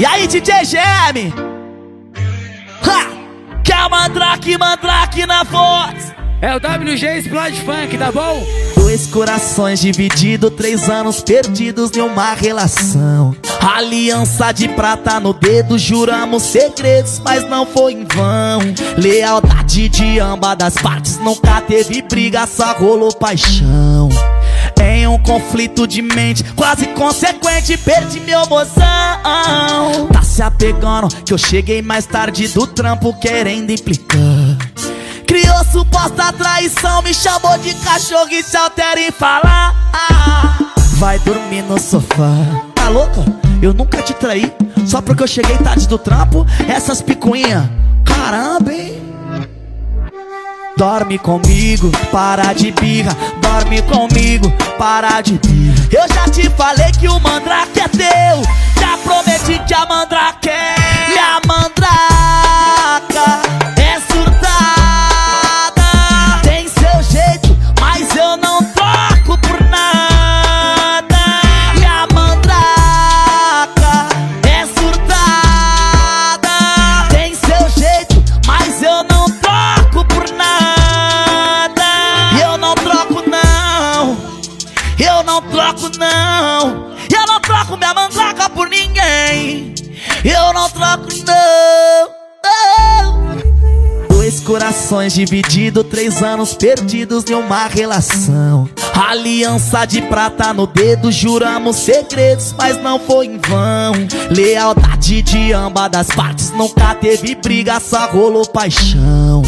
E aí, DJ GM? Ha! Que é o Mandrake, Mandrake na voz. É o WG Splode Funk, tá bom? Dois corações divididos, três anos perdidos em uma relação. Aliança de prata no dedo, juramos segredos, mas não foi em vão. Lealdade de ambas das partes, nunca teve briga, só rolou paixão. Em um conflito de mente, quase consequente, perdi meu mozão. Tá se apegando, que eu cheguei mais tarde do trampo, querendo implicar. Criou suposta traição, me chamou de cachorro e se altera em falar. Vai dormir no sofá. Tá louca? Eu nunca te traí, só porque eu cheguei tarde do trampo. Essas picuinhas, caramba, hein? Dorme comigo, para de birra. Dorme comigo, para de birra. Eu já te falei que o mandrake é teu. Já prometi que a mandrake é Eu não troco não. Dois corações divididos, três anos perdidos em uma relação. Aliança de prata no dedo, juramos segredos, mas não foi em vão. Lealdade de ambas das partes, nunca teve briga, só rolou paixão.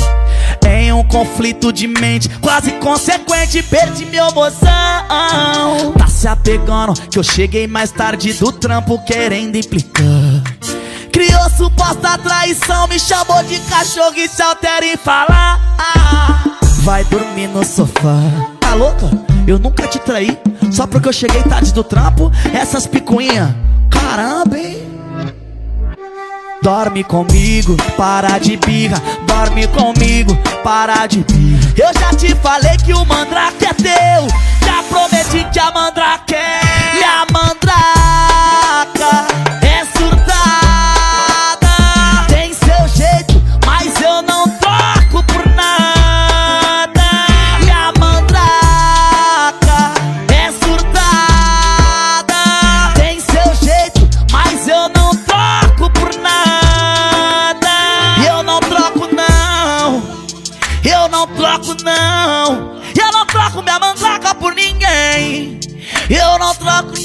Em um conflito de mente, quase consequente, perdi meu mozão. Tá se apegando, que eu cheguei mais tarde do trampo, querendo implicar. Criou suposta traição, me chamou de cachorro e se altera em falar. Vai dormir no sofá. Tá louca? Eu nunca te traí, só porque eu cheguei tarde do trampo. Essas picuinhas, caramba, hein? Dorme comigo, para de birra. Dorme comigo, para de birra. Eu já te falei que o mandrake é teu. Já prometi que a mandrake é minha. não troco não. Eu não troco minha mandraca por ninguém. Eu não troco